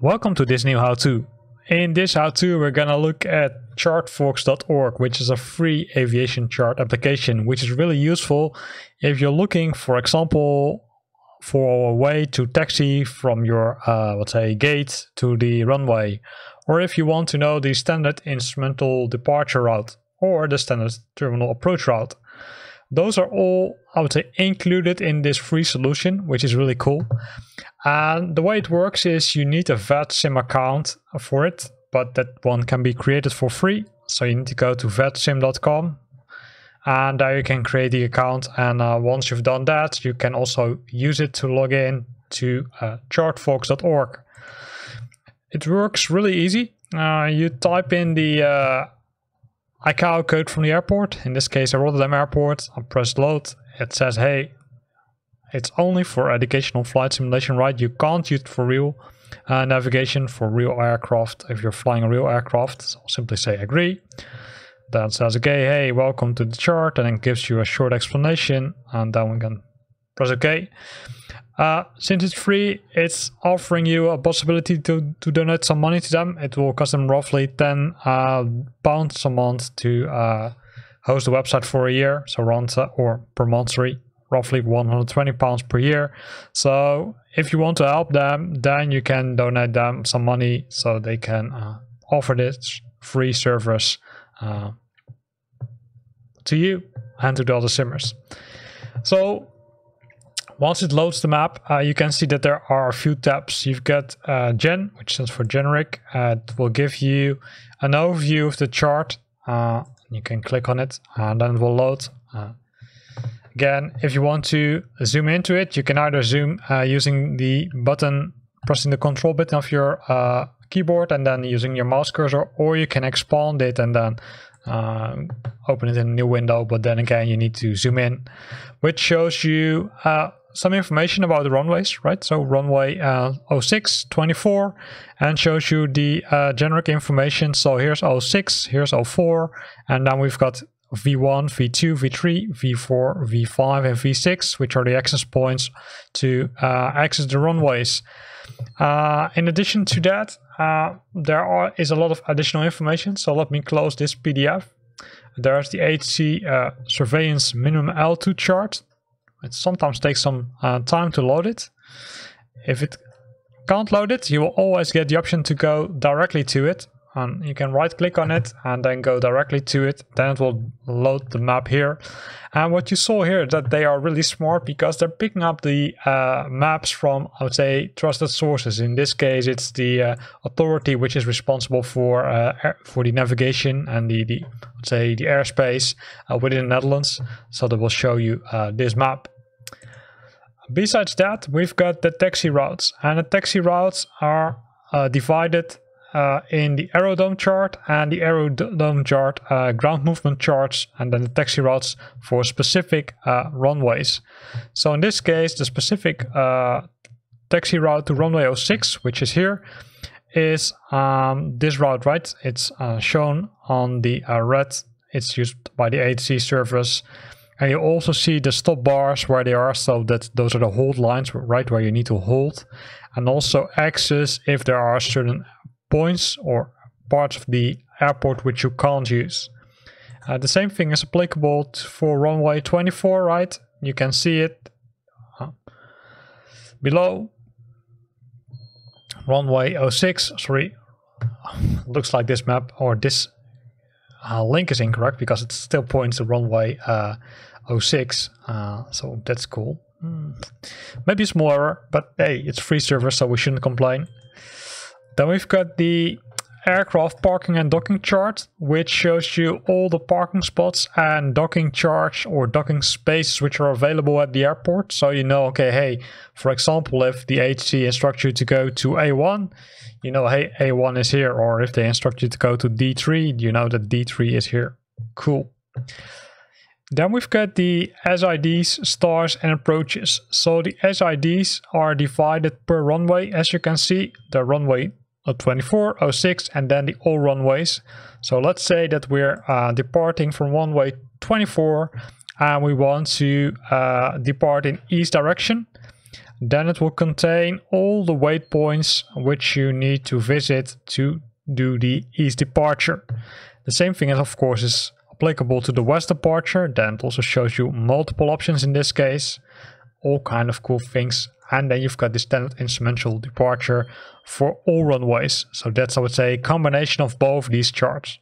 Welcome to this new how-to. In this how-to we're gonna look at chartfox.org which is a free aviation chart application which is really useful if you're looking for example for a way to taxi from your uh, let's say gate to the runway or if you want to know the standard instrumental departure route or the standard terminal approach route. Those are all, I would say, included in this free solution, which is really cool. And the way it works is you need a VATSIM account for it, but that one can be created for free. So you need to go to vatsim.com and there you can create the account. And uh, once you've done that, you can also use it to log in to uh, chartfox.org. It works really easy. Uh, you type in the uh, ICAO code from the airport. In this case, a Rotterdam Airport. I press load. It says, hey, it's only for educational flight simulation, right? You can't use it for real uh, navigation for real aircraft if you're flying a real aircraft. So simply say agree. Then says, okay, hey, welcome to the chart, and then gives you a short explanation, and then we can press OK. Uh, since it's free, it's offering you a possibility to, to donate some money to them. It will cost them roughly 10 uh, pounds a month to uh, host the website for a year. So around, or per month, sorry, roughly 120 pounds per year. So if you want to help them, then you can donate them some money so they can uh, offer this free service uh, to you and to the other simmers. So once it loads the map, uh, you can see that there are a few tabs. You've got uh, Gen, which stands for generic. Uh, it will give you an overview of the chart. Uh, you can click on it and then it will load. Uh, again, if you want to zoom into it, you can either zoom uh, using the button, pressing the control button of your keyboard and then using your mouse cursor, or you can expand it and then uh, open it in a new window but then again you need to zoom in which shows you uh, some information about the runways, right? So runway uh, 06, 24, and shows you the uh, generic information. So here's 06, here's 04, and then we've got V1, V2, V3, V4, V5, and V6, which are the access points to uh, access the runways. Uh, in addition to that, uh, there are, is a lot of additional information. So let me close this PDF. There's the HC uh, surveillance minimum altitude chart it sometimes takes some uh, time to load it. If it can't load it, you will always get the option to go directly to it. And you can right click on it and then go directly to it. Then it will load the map here. And what you saw here that they are really smart because they're picking up the uh, maps from, I would say, trusted sources. In this case, it's the uh, authority which is responsible for uh, for the navigation and the, the say the airspace uh, within the Netherlands. So they will show you uh, this map. Besides that, we've got the taxi routes, and the taxi routes are uh, divided uh, in the aerodrome chart and the aerodrome chart uh, ground movement charts, and then the taxi routes for specific uh, runways. So in this case, the specific uh, taxi route to runway 06, which is here, is um, this route, right? It's uh, shown on the red. It's used by the ATC service and you also see the stop bars where they are, so that those are the hold lines, right, where you need to hold. And also access if there are certain points or parts of the airport which you can't use. Uh, the same thing is applicable for runway 24, right? You can see it uh, below. Runway 06, sorry, looks like this map or this uh, link is incorrect because it still points to runway uh, 06. Uh, so that's cool. Mm. Maybe it's more error, but hey, it's free server, so we shouldn't complain. Then we've got the aircraft parking and docking chart, which shows you all the parking spots and docking charts or docking spaces which are available at the airport. So you know, okay, hey, for example, if the ATC instructs you to go to A1, you know, hey, A1 is here. Or if they instruct you to go to D3, you know that D3 is here. Cool. Then we've got the SIDs, stars and approaches. So the SIDs are divided per runway. As you can see, the runway 24, 06, and then the all runways. So let's say that we're uh, departing from runway 24 and we want to uh, depart in east direction. Then it will contain all the waypoints which you need to visit to do the east departure. The same thing, is, of course, is applicable to the west departure. Then it also shows you multiple options in this case. All kind of cool things. And then you've got the standard instrumental departure for all runways. So that's, I would say, a combination of both these charts.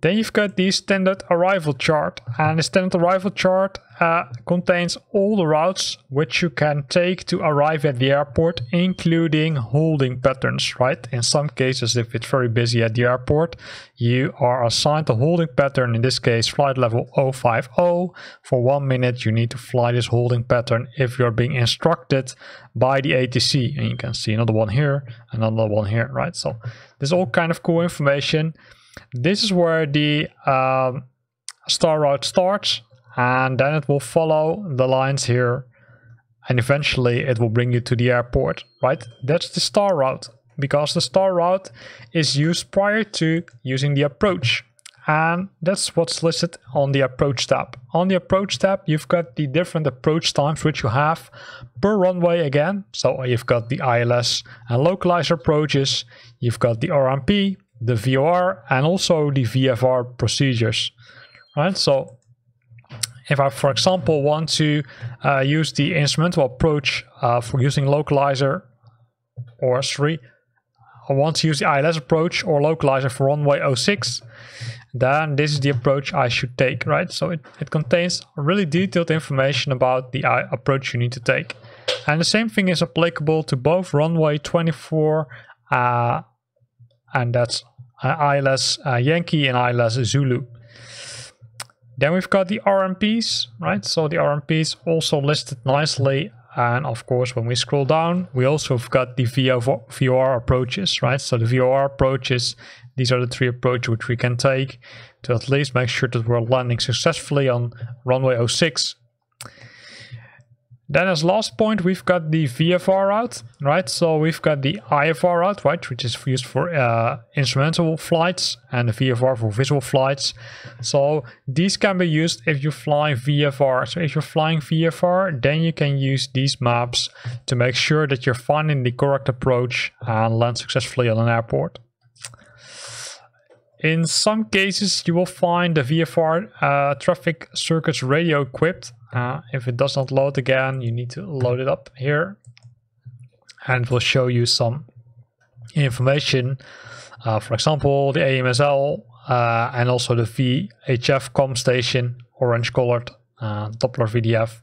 Then you've got the standard arrival chart and the standard arrival chart uh, contains all the routes which you can take to arrive at the airport including holding patterns, right? In some cases if it's very busy at the airport you are assigned a holding pattern, in this case flight level 050. For one minute you need to fly this holding pattern if you're being instructed by the ATC and you can see another one here, another one here, right? So there's all kind of cool information. This is where the um, star route starts and then it will follow the lines here and eventually it will bring you to the airport, right? That's the star route because the star route is used prior to using the approach and that's what's listed on the approach tab. On the approach tab, you've got the different approach times which you have per runway again. So you've got the ILS and localizer approaches, you've got the RNP, the VOR and also the VFR procedures, right? So if I, for example, want to uh, use the instrumental approach uh, for using localizer or three, I want to use the ILS approach or localizer for runway 06, then this is the approach I should take, right? So it, it contains really detailed information about the uh, approach you need to take. And the same thing is applicable to both runway 24 uh, and that's uh, ILS uh, Yankee and ILS Zulu. Then we've got the RNPs, right? So the RNPs also listed nicely. And of course, when we scroll down, we also have got the VOR approaches, right? So the VOR approaches, these are the three approaches which we can take to at least make sure that we're landing successfully on runway 06 then as last point, we've got the VFR route, right? So we've got the IFR route, right? Which is used for uh, instrumental flights and the VFR for visual flights. So these can be used if you fly VFR. So if you're flying VFR, then you can use these maps to make sure that you're finding the correct approach and land successfully on an airport. In some cases, you will find the VFR uh, traffic circuits radio equipped uh, if it does not load again, you need to load it up here and it will show you some information. Uh, for example, the AMSL uh, and also the VHF com station, orange colored uh, Doppler VDF.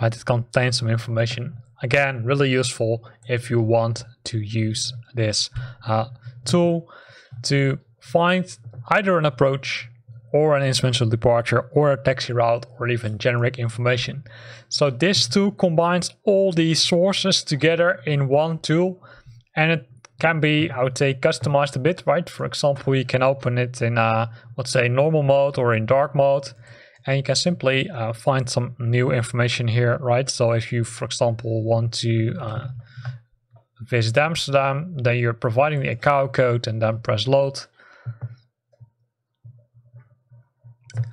Right, it contains some information. Again, really useful if you want to use this uh, tool to find either an approach or an instrumental departure or a taxi route or even generic information. So this tool combines all these sources together in one tool and it can be, I would say, customized a bit, right? For example, you can open it in, uh, let's say, normal mode or in dark mode and you can simply uh, find some new information here, right? So if you, for example, want to uh, visit Amsterdam, then you're providing the account code and then press load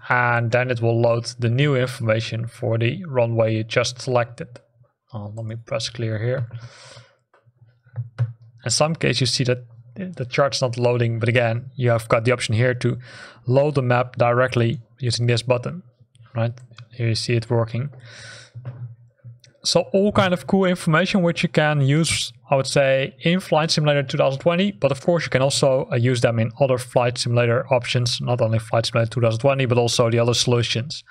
and then it will load the new information for the runway you just selected. Oh, let me press clear here. In some case you see that the chart's not loading, but again, you have got the option here to load the map directly using this button, right? Here you see it working. So all kind of cool information which you can use, I would say, in Flight Simulator 2020. But of course, you can also uh, use them in other Flight Simulator options, not only Flight Simulator 2020, but also the other solutions.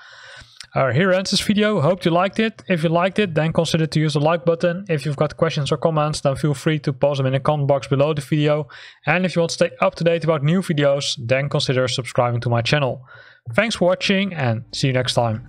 Uh, here ends this video. Hope you liked it. If you liked it, then consider to use the like button. If you've got questions or comments, then feel free to post them in the comment box below the video. And if you want to stay up to date about new videos, then consider subscribing to my channel. Thanks for watching and see you next time.